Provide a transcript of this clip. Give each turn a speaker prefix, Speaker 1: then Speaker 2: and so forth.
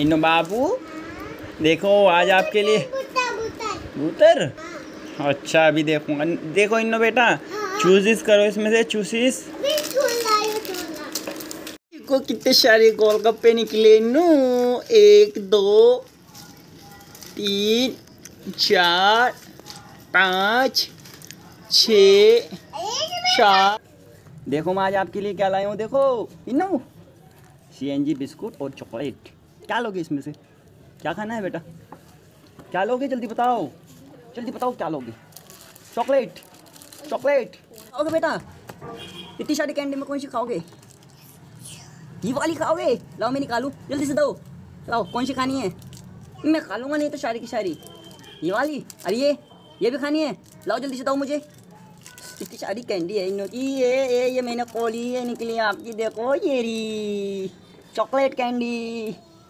Speaker 1: इन्नो बाबू देखो आज आपके लिए
Speaker 2: बुता बुता।
Speaker 1: कबूतर अच्छा अभी देखूँगा। देखो इन्नो बेटा चूजिस करो इसमें से चूसिस। को कितने सारे गोलगप्पे निकले नो एक दो तीन चार पाँच छ चार देखो मैं आज आपके लिए क्या लाया हूँ देखो। इन्नो सी एन जी बिस्कुट और चॉकलेट। क्या लोगे इसमें से? क्या खाना है बेटा? क्या लोगे? जल्दी बताओ। जल्दी बताओ क्या लोगे? चॉकलेट। चॉकलेट। खाओगे बेटा? इतनी सारी कैंडी में कौन सी खाओगे? ये वाली खाओगे? लाओ मैं निकालूं जल्दी से दो। लाओ, कौन सी खानी है? मैं खा लूँगा नहीं तो सारी की सारी। ये वाली? अरे ये? ये भी खानी है? लाओ, जल्दी से दो मुझे। इतनी सारी कैंडी है इन्हों की। ये ये ये मैंने खोली है, निकली आपकी। देखो, ये चॉकलेट कैंडी